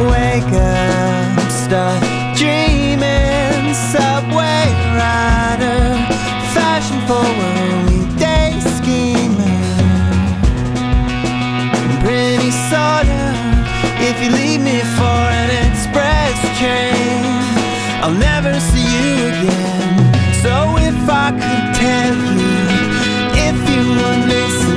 wake up, start dreaming. Subway rider, fashion forward, weekday scheming. Pretty soda, if you leave me for an express train, I'll never see you again. So if I could tell you, if you would listen.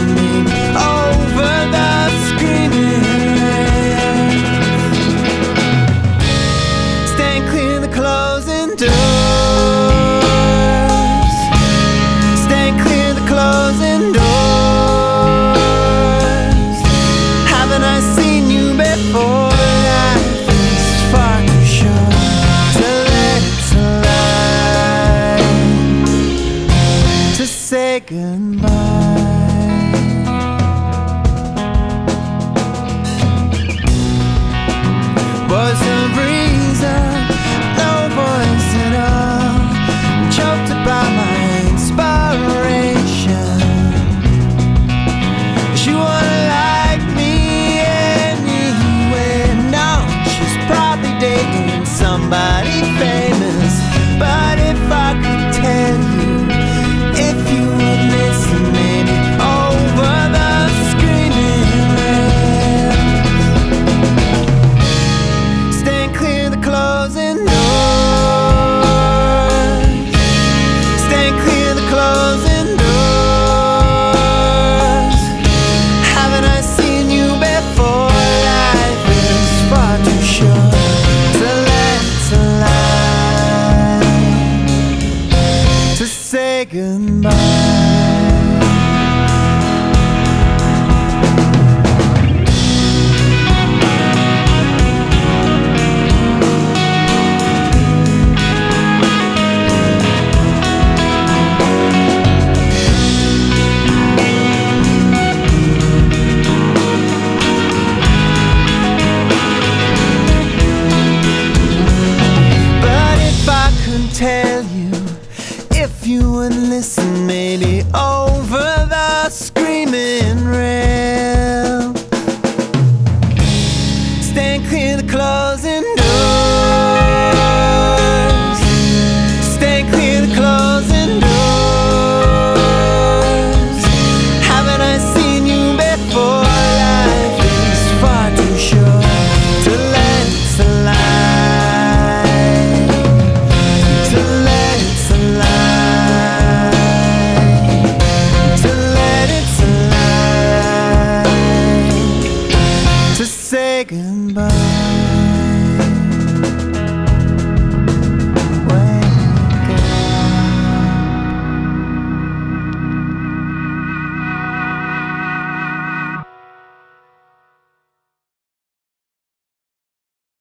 Again. goodbye. me. goodbye.